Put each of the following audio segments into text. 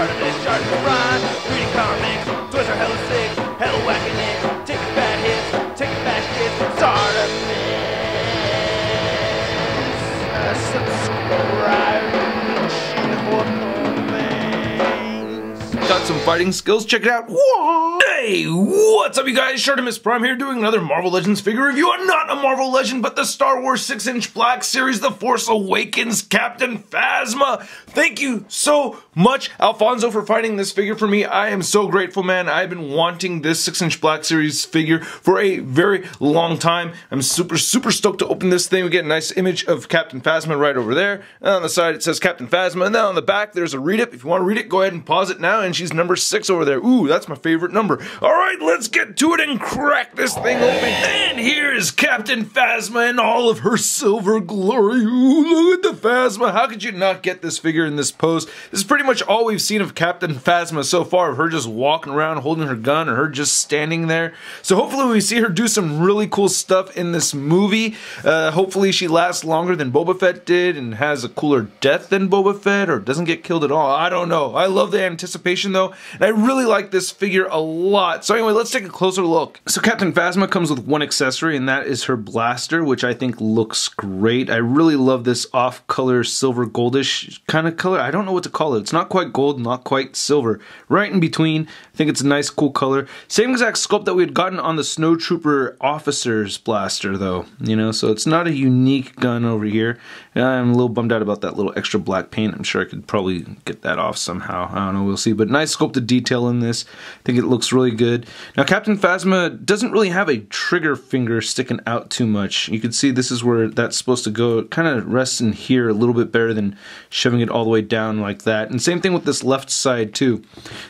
Start a bitch, start to rhyme. Reading comics, are hella sick, hella whacking it. Taking bad hits, taking bad shit. Start a mix. Uh, subscribe. Got some fighting skills, check it out. Whoa! Hey, what's up you guys? Shartimus Prime here doing another Marvel Legends figure review. I'm not a Marvel Legend, but the Star Wars 6-inch black series The Force Awakens Captain Phasma. Thank you so much, Alfonso, for finding this figure for me. I am so grateful, man. I've been wanting this 6-inch black series figure for a very long time. I'm super, super stoked to open this thing. We get a nice image of Captain Phasma right over there. And on the side, it says Captain Phasma. And then on the back, there's a read-up. If you want to read it, go ahead and pause it now. And she's number 6 over there. Ooh, that's my favorite number. All right, let's get to it and crack this thing open. And here's Captain Phasma in all of her silver glory. Ooh, look at the Phasma. How could you not get this figure in this pose? This is pretty much all we've seen of Captain Phasma so far, of her just walking around holding her gun or her just standing there. So hopefully we see her do some really cool stuff in this movie. Uh, hopefully she lasts longer than Boba Fett did and has a cooler death than Boba Fett or doesn't get killed at all. I don't know. I love the anticipation though, and I really like this figure a lot. So anyway, let's take a closer look. So Captain Phasma comes with one accessory, and that is her blaster, which I think looks great. I really love this off-color silver goldish kind of color. I don't know what to call it. It's not quite gold, not quite silver. Right in between. I think it's a nice, cool color. Same exact sculpt that we had gotten on the Snowtrooper Officer's blaster, though. You know, so it's not a unique gun over here. I'm a little bummed out about that little extra black paint. I'm sure I could probably get that off somehow. I don't know, we'll see. But nice sculpted detail in this. I think it looks really good. Now, Captain Phasma doesn't really have a trigger finger sticking out too much. You can see this is where that's supposed to go. It kind of rests in here a little bit better than shoving it all the way down like that. And same thing with this left side too.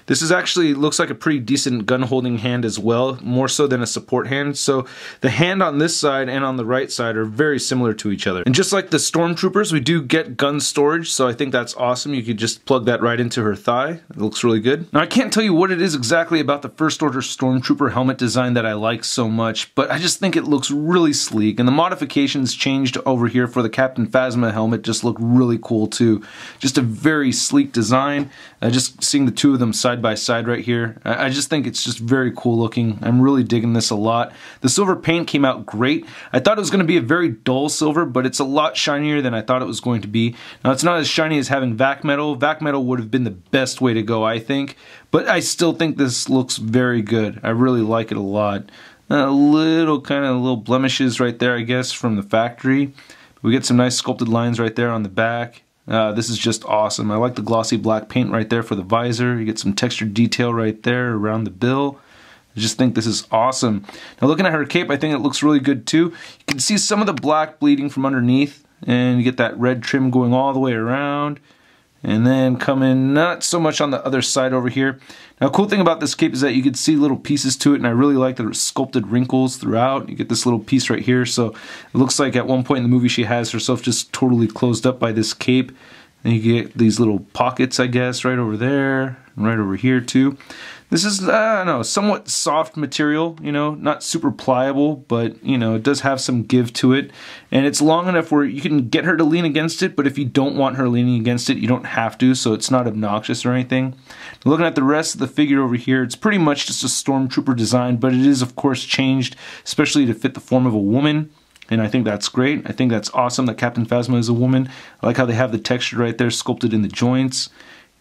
This is actually looks like a pretty decent gun holding hand as well, more so than a support hand. So the hand on this side and on the right side are very similar to each other. And just like the Stormtroopers, we do get gun storage, so I think that's awesome. You could just plug that right into her thigh. It looks really good. Now I can't tell you what it is exactly about the First Order Stormtrooper helmet design that I like so much, but I just think it looks really sleek. And the modifications changed over here for the Captain Phasma helmet just look really cool too. Just a very sleek design. Uh, just seeing the two of them side by side right here, I, I just think it's just very cool looking. I'm really digging this a lot. The silver paint came out great. I thought it was going to be a very dull silver, but it's a lot shinier than I thought it was going to be. Now it's not as shiny as having vac metal. Vac metal would have been the best way to go, I think, but I still think this looks very good. I really like it a lot. A little kind of little blemishes right there, I guess, from the factory. We get some nice sculpted lines right there on the back. Uh, this is just awesome. I like the glossy black paint right there for the visor. You get some textured detail right there around the bill. I just think this is awesome. Now looking at her cape, I think it looks really good too. You can see some of the black bleeding from underneath and you get that red trim going all the way around and then coming not so much on the other side over here. Now cool thing about this cape is that you can see little pieces to it and I really like the sculpted wrinkles throughout. You get this little piece right here so it looks like at one point in the movie she has herself just totally closed up by this cape. And you get these little pockets I guess right over there and right over here too. This is, I don't know, somewhat soft material, you know, not super pliable, but, you know, it does have some give to it. And it's long enough where you can get her to lean against it, but if you don't want her leaning against it, you don't have to, so it's not obnoxious or anything. Looking at the rest of the figure over here, it's pretty much just a Stormtrooper design, but it is, of course, changed, especially to fit the form of a woman and I think that's great. I think that's awesome that Captain Phasma is a woman. I like how they have the texture right there sculpted in the joints.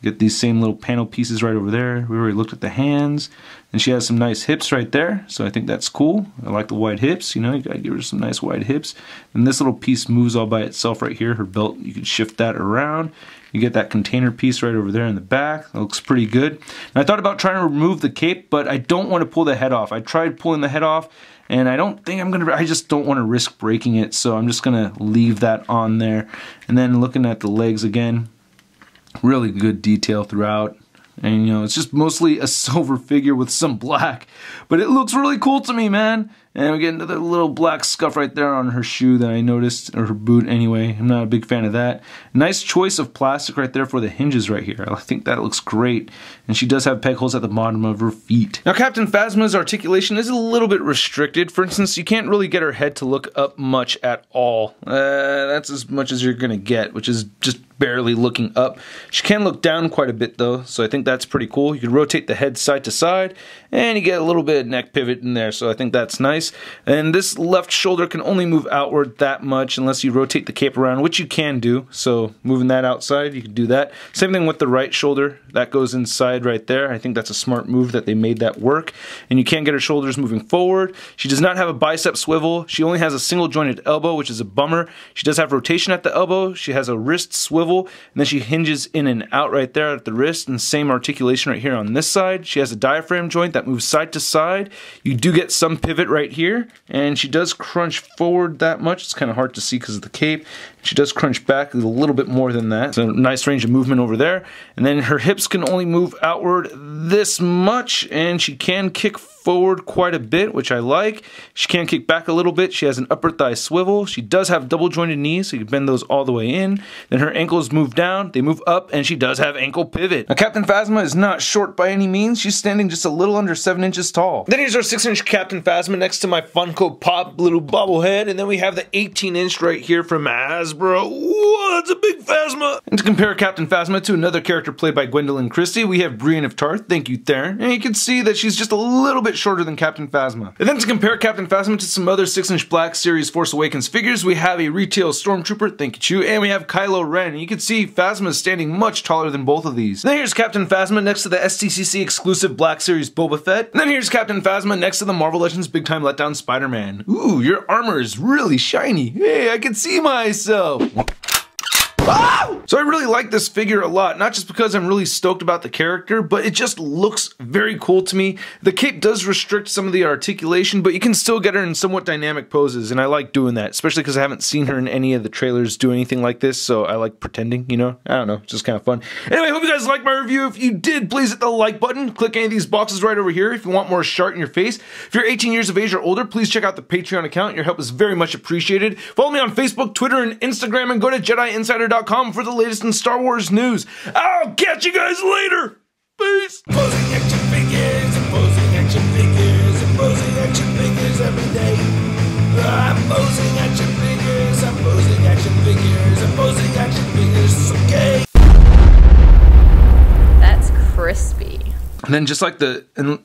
Get these same little panel pieces right over there. We already looked at the hands. And she has some nice hips right there, so I think that's cool. I like the wide hips, you know, you gotta give her some nice wide hips. And this little piece moves all by itself right here. Her belt, you can shift that around. You get that container piece right over there in the back. That looks pretty good. And I thought about trying to remove the cape, but I don't want to pull the head off. I tried pulling the head off, and I don't think I'm gonna, I just don't want to risk breaking it, so I'm just gonna leave that on there. And then looking at the legs again, really good detail throughout and you know it's just mostly a silver figure with some black but it looks really cool to me man And we get another little black scuff right there on her shoe that I noticed, or her boot anyway. I'm not a big fan of that. Nice choice of plastic right there for the hinges right here. I think that looks great. And she does have peg holes at the bottom of her feet. Now Captain Phasma's articulation is a little bit restricted. For instance, you can't really get her head to look up much at all. Uh, that's as much as you're gonna get, which is just barely looking up. She can look down quite a bit though, so I think that's pretty cool. You can rotate the head side to side, and you get a little bit of neck pivot in there, so I think that's nice. And this left shoulder can only move outward that much unless you rotate the cape around, which you can do. So moving that outside, you can do that. Same thing with the right shoulder. That goes inside right there. I think that's a smart move that they made that work. And you can get her shoulders moving forward. She does not have a bicep swivel. She only has a single jointed elbow, which is a bummer. She does have rotation at the elbow. She has a wrist swivel, and then she hinges in and out right there at the wrist, and same articulation right here on this side. She has a diaphragm joint that moves side to side. You do get some pivot right here, and she does crunch forward that much. It's kind of hard to see because of the cape. She does crunch back a little bit more than that. So nice range of movement over there. And then her hips can only move outward this much, and she can kick forward quite a bit, which I like. She can kick back a little bit. She has an upper thigh swivel. She does have double jointed knees, so you can bend those all the way in. Then her ankles move down, they move up, and she does have ankle pivot. Now, Captain Phasma is not short by any means. She's standing just a little under 7 inches tall. Then here's our 6 inch Captain Phasma next to my Funko Pop little bobblehead, and then we have the 18 inch right here from Hasbro. Whoa, that's a big Phasma! And to compare Captain Phasma to another character played by Gwendoline Christie, we have Brienne of Tarth. Thank you, Theron. And you can see that she's just a little bit shorter than Captain Phasma. And then to compare Captain Phasma to some other 6-inch Black Series Force Awakens figures, we have a retail Stormtrooper, thank you, and we have Kylo Ren. You can see Phasma is standing much taller than both of these. then here's Captain Phasma next to the SDCC exclusive Black Series Boba Fett. And then here's Captain Phasma next to the Marvel Legends Big Time Letdown Spider-Man. Ooh, your armor is really shiny. Hey, I can see myself. So I really like this figure a lot, not just because I'm really stoked about the character, but it just looks very cool to me. The cape does restrict some of the articulation, but you can still get her in somewhat dynamic poses, and I like doing that, especially because I haven't seen her in any of the trailers do anything like this, so I like pretending, you know? I don't know, it's just kind of fun. Anyway, hope you guys liked my review. If you did, please hit the like button. Click any of these boxes right over here if you want more shart in your face. If you're 18 years of age or older, please check out the Patreon account. Your help is very much appreciated. Follow me on Facebook, Twitter, and Instagram, and go to JediInsider.com for the latest in Star Wars news. I'll catch you guys later. Peace. Posing action figures posing action figures posing action figures every day. I'm posing action figures, I'm posing action figures, I'm posing action figures, okay. That's crispy. And then just like the and,